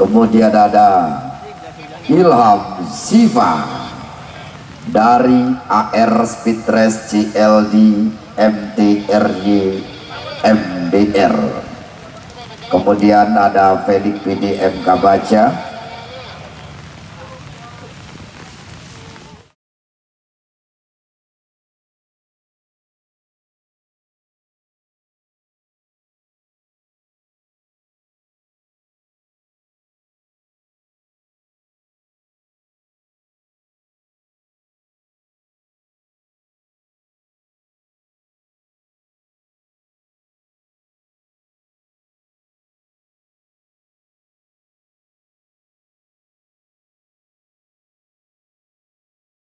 kemudian ada Ilham Siva dari AR Speed Race CLD MTRY MDR kemudian ada Felix PDM Kabaca